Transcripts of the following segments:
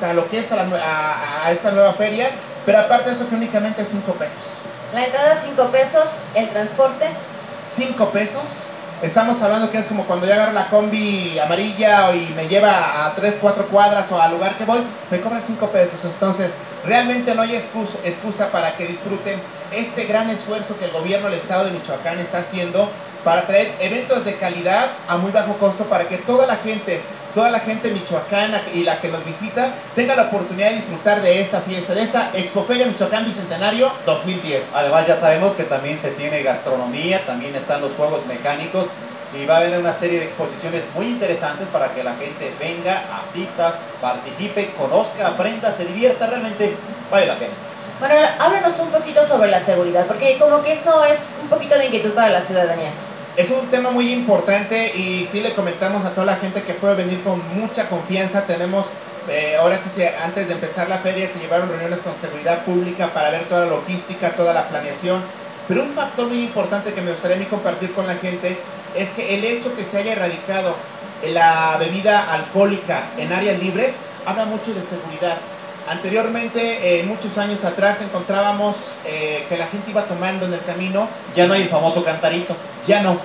hasta lo que es a, la, a, a esta nueva feria, pero aparte de eso que únicamente 5 pesos. La entrada 5 pesos, el transporte 5 pesos. Estamos hablando que es como cuando yo agarro la combi amarilla y me lleva a 3, 4 cuadras o al lugar que voy, me cobra 5 pesos. Entonces, realmente no hay excusa, excusa para que disfruten este gran esfuerzo que el gobierno del estado de Michoacán está haciendo para traer eventos de calidad a muy bajo costo para que toda la gente, toda la gente michoacana y la que nos visita tenga la oportunidad de disfrutar de esta fiesta, de esta Expoferia Michoacán Bicentenario 2010. Además ya sabemos que también se tiene gastronomía, también están los juegos mecánicos y va a haber una serie de exposiciones muy interesantes para que la gente venga, asista, participe, conozca, aprenda, se divierta, realmente vale la pena. Bueno, háblanos un poquito sobre la seguridad, porque como que eso es un poquito de inquietud para la ciudadanía. Es un tema muy importante y sí le comentamos a toda la gente que puede venir con mucha confianza. Tenemos, eh, ahora sí, antes de empezar la feria se llevaron reuniones con seguridad pública para ver toda la logística, toda la planeación. Pero un factor muy importante que me gustaría a mí compartir con la gente es que el hecho que se haya erradicado la bebida alcohólica en áreas libres habla mucho de seguridad. Anteriormente, eh, muchos años atrás, encontrábamos eh, que la gente iba tomando en el camino. Ya no hay el famoso cantarito. Ya no.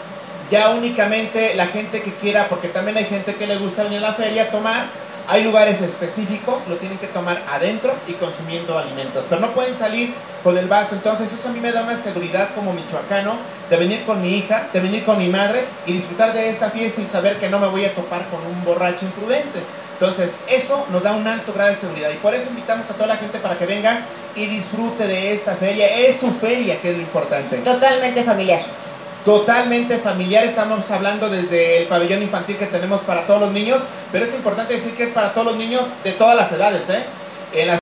Ya únicamente la gente que quiera, porque también hay gente que le gusta venir a la feria a tomar. Hay lugares específicos, lo tienen que tomar adentro y consumiendo alimentos. Pero no pueden salir con el vaso. Entonces, eso a mí me da una seguridad como michoacano de venir con mi hija, de venir con mi madre y disfrutar de esta fiesta y saber que no me voy a topar con un borracho imprudente. Entonces, eso nos da un alto grado de seguridad y por eso invitamos a toda la gente para que vengan y disfrute de esta feria. Es su feria, que es lo importante. Totalmente familiar. Totalmente familiar, estamos hablando desde el pabellón infantil que tenemos para todos los niños, pero es importante decir que es para todos los niños de todas las edades, ¿eh? En